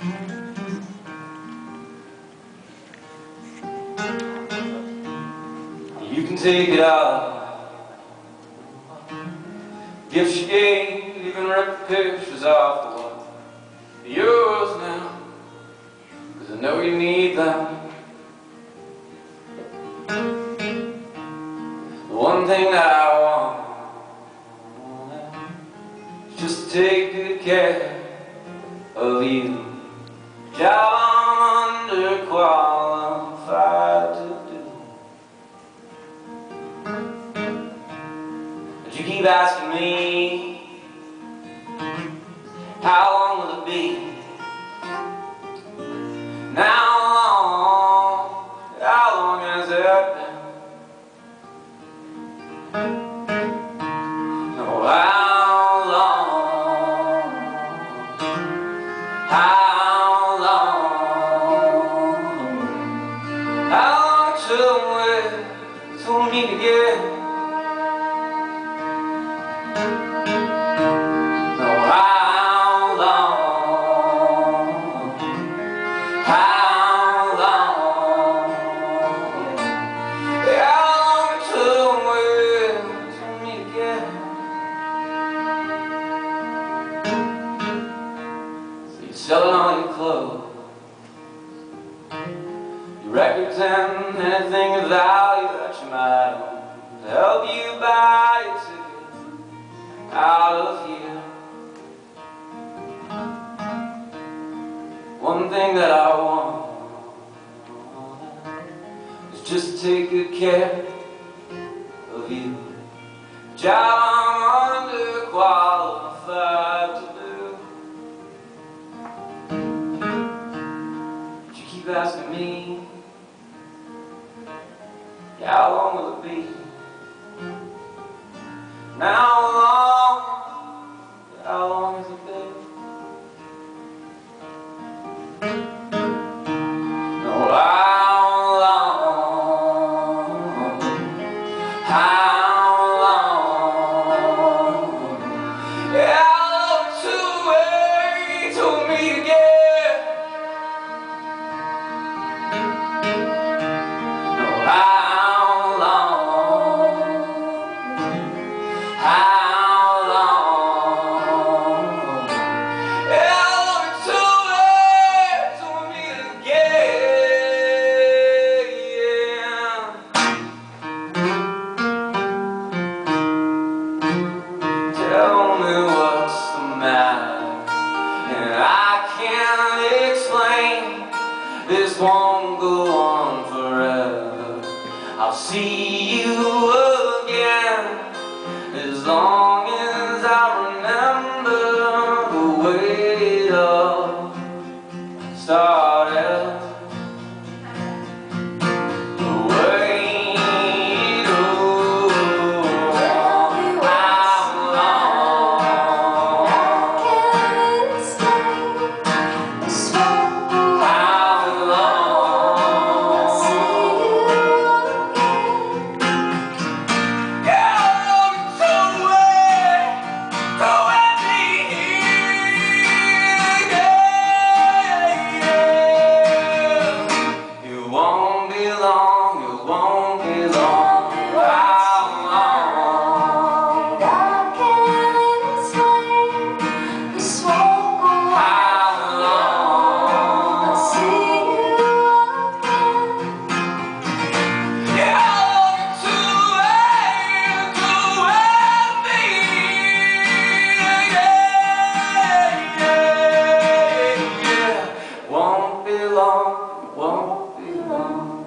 You can take it out. Gift she gave, even the pictures off the wall. Yours now, cause I know you need them. The one thing that I want just take good care of you. To do. But you keep asking me, how long will it be? Long, how long has it been? Oh, how long? Again? And anything of value that you might own to help you buy a ticket out of here. One thing that I want is just to take good care of you. Job I'm underqualified to do. But you keep asking me, how long will it be? Now can't explain. This won't go on forever. I'll see you again as long as I remember the way it all started. long, it won't be long.